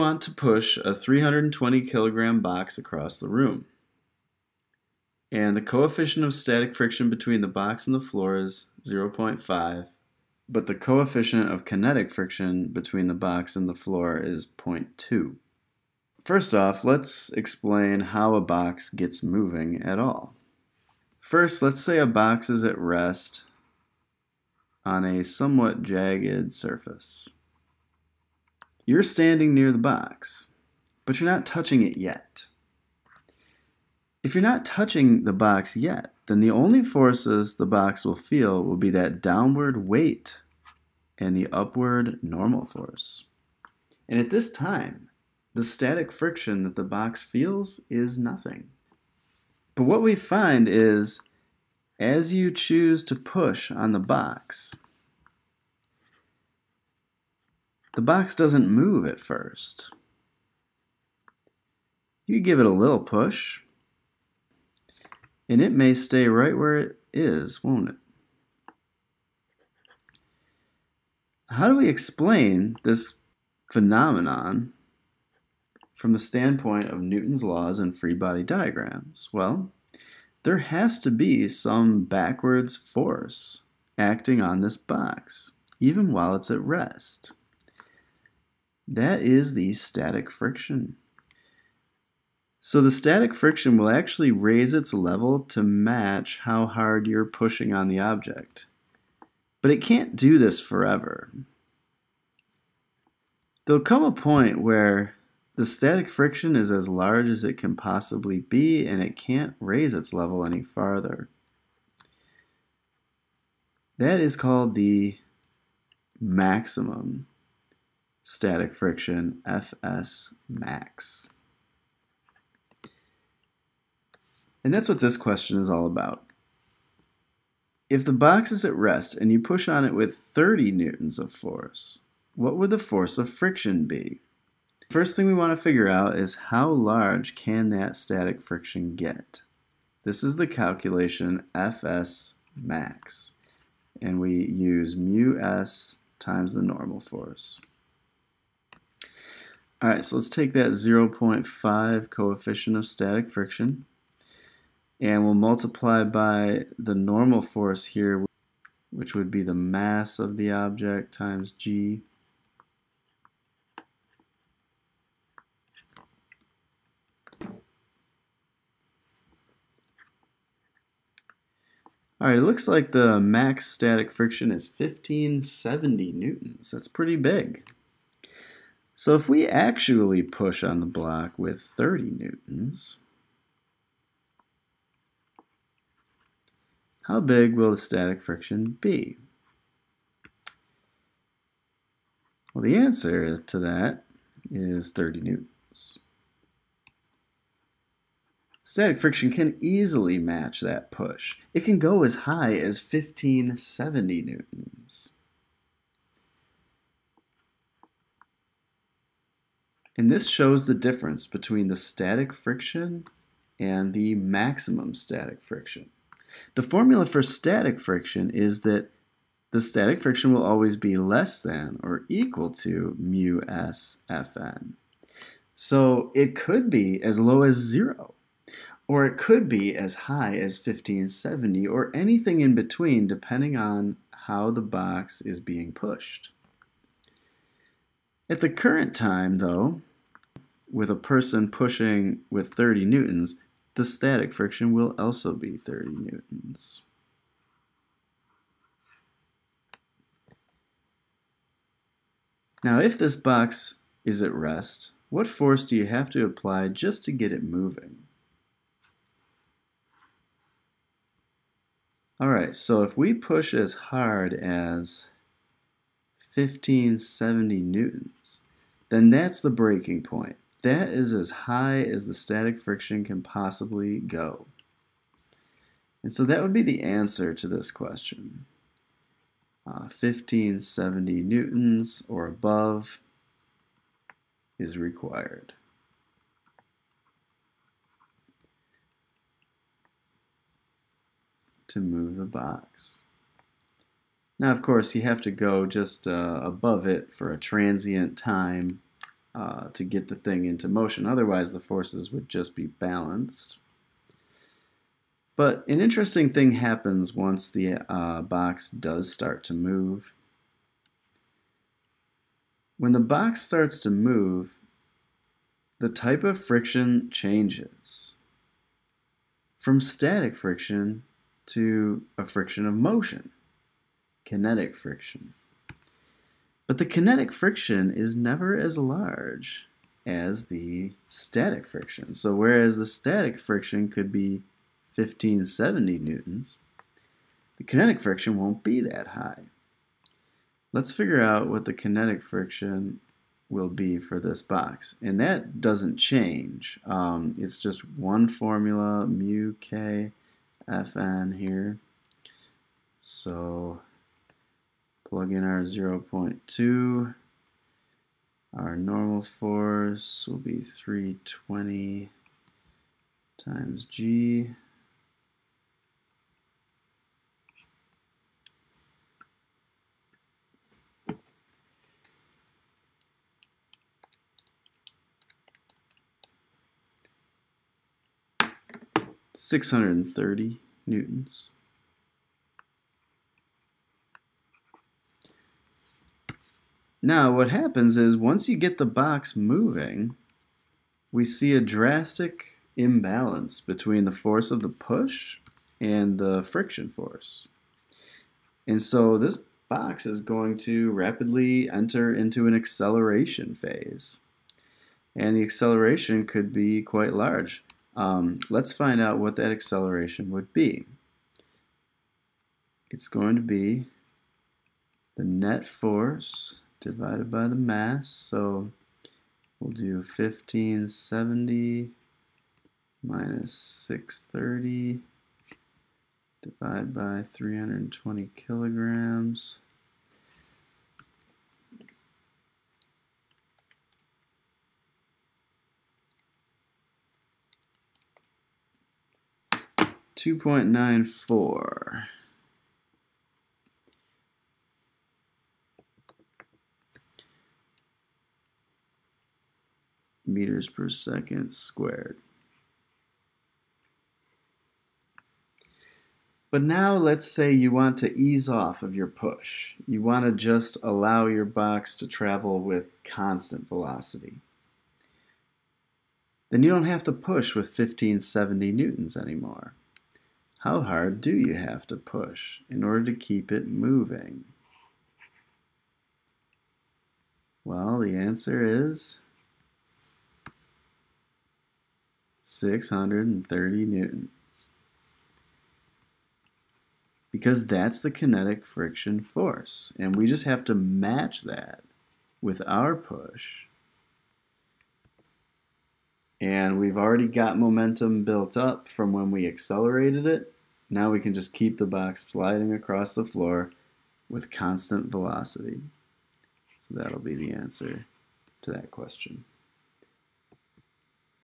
want to push a 320 kilogram box across the room. And the coefficient of static friction between the box and the floor is 0.5, but the coefficient of kinetic friction between the box and the floor is 0.2. First off, let's explain how a box gets moving at all. First, let's say a box is at rest on a somewhat jagged surface. You're standing near the box, but you're not touching it yet. If you're not touching the box yet, then the only forces the box will feel will be that downward weight and the upward normal force. And at this time, the static friction that the box feels is nothing. But what we find is as you choose to push on the box, the box doesn't move at first. You give it a little push, and it may stay right where it is, won't it? How do we explain this phenomenon from the standpoint of Newton's laws and free body diagrams? Well, there has to be some backwards force acting on this box, even while it's at rest. That is the static friction. So the static friction will actually raise its level to match how hard you're pushing on the object. But it can't do this forever. There'll come a point where the static friction is as large as it can possibly be and it can't raise its level any farther. That is called the maximum static friction, Fs max. And that's what this question is all about. If the box is at rest and you push on it with 30 newtons of force, what would the force of friction be? First thing we want to figure out is how large can that static friction get? This is the calculation Fs max. And we use mu s times the normal force. All right, so let's take that 0.5 coefficient of static friction and we'll multiply by the normal force here, which would be the mass of the object times g. All right, it looks like the max static friction is 1570 newtons. That's pretty big. So if we actually push on the block with 30 newtons, how big will the static friction be? Well, the answer to that is 30 newtons. Static friction can easily match that push. It can go as high as 1570 newtons. And this shows the difference between the static friction and the maximum static friction. The formula for static friction is that the static friction will always be less than or equal to mu s Fn. So it could be as low as zero, or it could be as high as 1570, or anything in between depending on how the box is being pushed. At the current time, though, with a person pushing with 30 newtons, the static friction will also be 30 newtons. Now, if this box is at rest, what force do you have to apply just to get it moving? Alright, so if we push as hard as 1570 newtons, then that's the breaking point. That is as high as the static friction can possibly go. And so that would be the answer to this question. Uh, 1570 newtons or above is required. to move the box. Now, of course, you have to go just uh, above it for a transient time uh, to get the thing into motion. Otherwise, the forces would just be balanced. But an interesting thing happens once the uh, box does start to move. When the box starts to move, the type of friction changes from static friction to a friction of motion, kinetic friction. But the kinetic friction is never as large as the static friction. So whereas the static friction could be 1570 newtons, the kinetic friction won't be that high. Let's figure out what the kinetic friction will be for this box. And that doesn't change. Um, it's just one formula, mu k fn here. So plug in our 0.2. Our normal force will be 320 times g. Six hundred and thirty newtons. Now, what happens is once you get the box moving, we see a drastic imbalance between the force of the push and the friction force. And so this box is going to rapidly enter into an acceleration phase. And the acceleration could be quite large. Um, let's find out what that acceleration would be. It's going to be the net force divided by the mass. So we'll do 1570 minus 630 divided by 320 kilograms. Two point nine four. Meters per second squared. But now let's say you want to ease off of your push. You want to just allow your box to travel with constant velocity. Then you don't have to push with 1570 newtons anymore. How hard do you have to push in order to keep it moving? Well, the answer is 630 newtons. Because that's the kinetic friction force. And we just have to match that with our push. And we've already got momentum built up from when we accelerated it. Now we can just keep the box sliding across the floor with constant velocity. So that'll be the answer to that question.